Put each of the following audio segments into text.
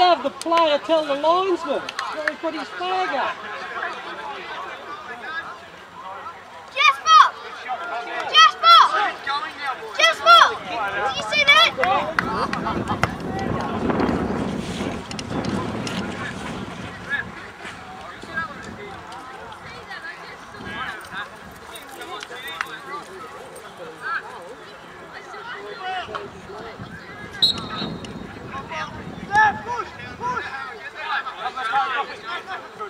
have the player tell the linesman where he put his flag up. Jasper! Jasper! Jasper! You see that did you see that?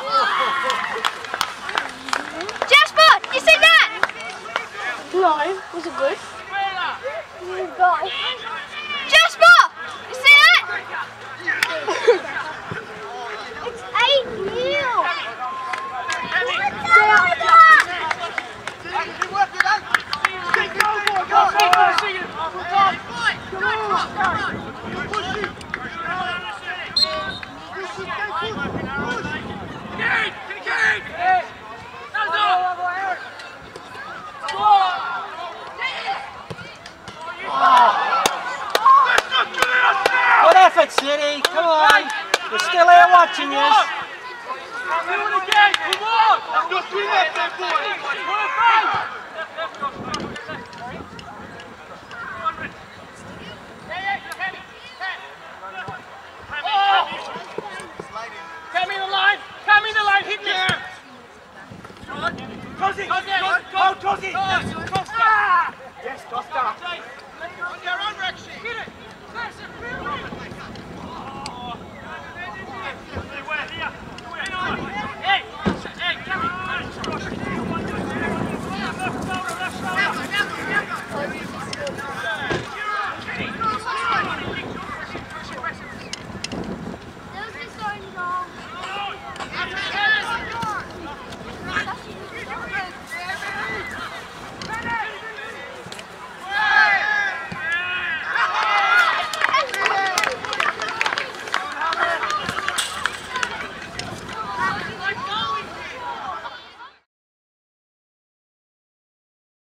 Yeah, it was a corner or something. Yeah. Jasper, you see that? No, was it good? Jasper, you see that? it's eight nil. Good effort, City. Come on. We're still here watching you. Come